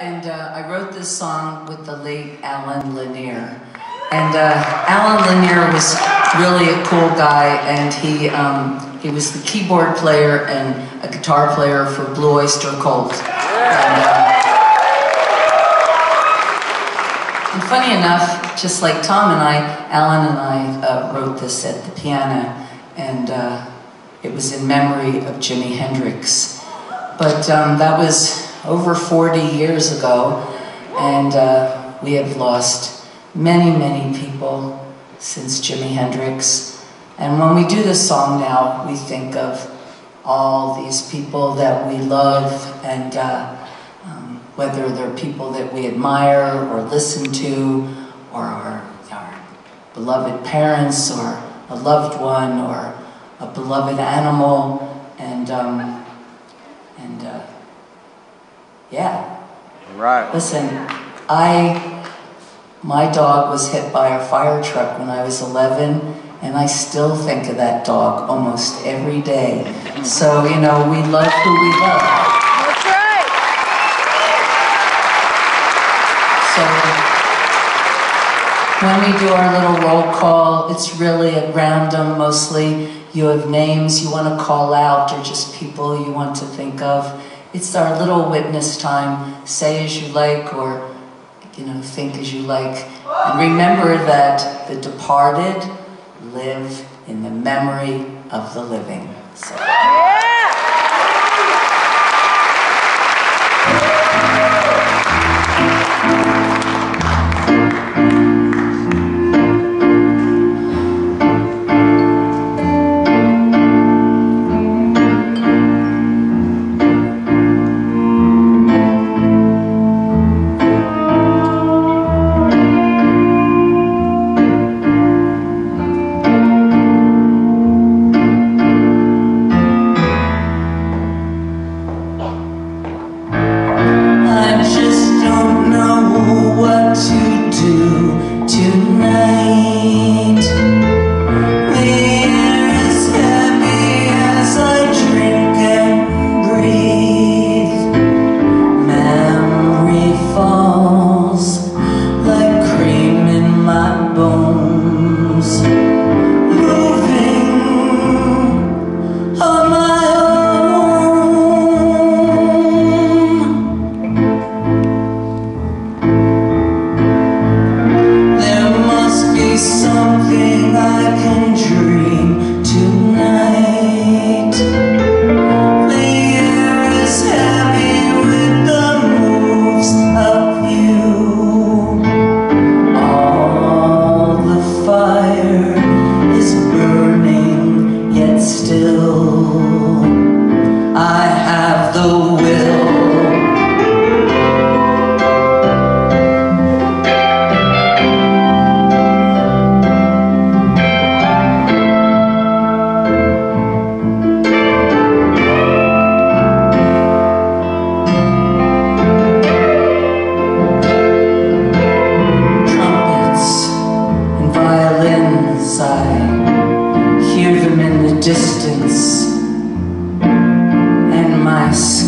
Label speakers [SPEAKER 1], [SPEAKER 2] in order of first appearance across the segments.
[SPEAKER 1] And uh, I wrote this song with the late Allen Lanier. And uh, Allen Lanier was really a cool guy, and he, um, he was the keyboard player and a guitar player for Blue Oyster Cult. And, uh, and funny enough, just like Tom and I, Allen and I uh, wrote this at the piano, and uh, it was in memory of Jimi Hendrix. But um, that was over 40 years ago, and uh, we have lost many, many people since Jimi Hendrix. And when we do this song now, we think of all these people that we love and uh, um, whether they're people that we admire or listen to or our, our beloved parents or a loved one or a beloved animal and um, yeah.
[SPEAKER 2] Right.
[SPEAKER 1] Listen, I my dog was hit by a fire truck when I was 11, and I still think of that dog almost every day. So, you know, we love who we love.
[SPEAKER 3] That's right.
[SPEAKER 1] So, when we do our little roll call, it's really at random mostly. You have names you want to call out, or just people you want to think of. It's our little witness time. Say as you like, or you know, think as you like. And remember that the departed live in the memory of the living. So.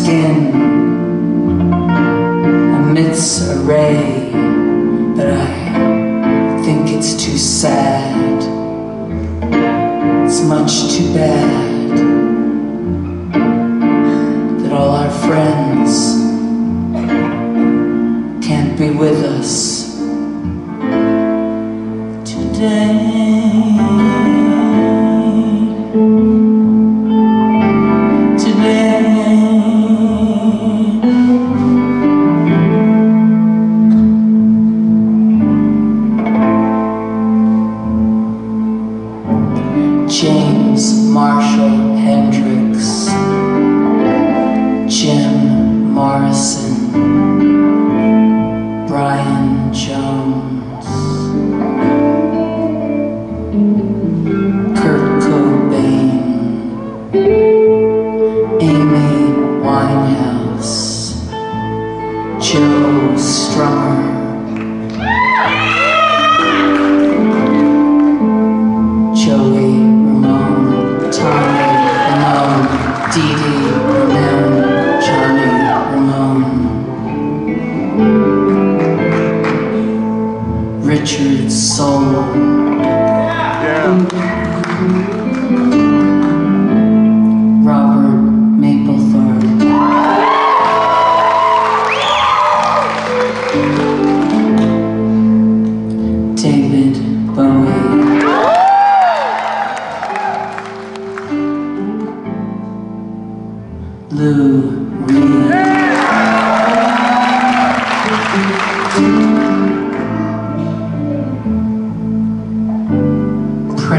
[SPEAKER 1] Skin emits a ray, but I think it's too sad. It's much too bad that all our friends can't be with us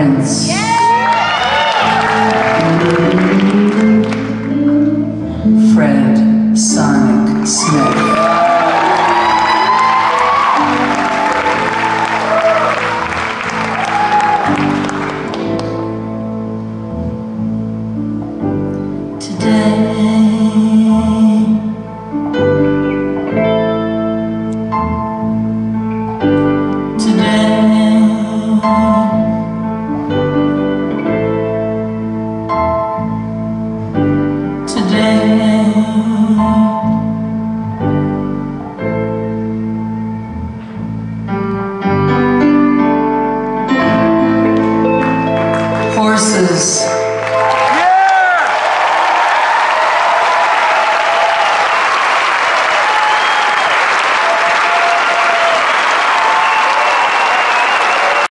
[SPEAKER 1] Prince. horses.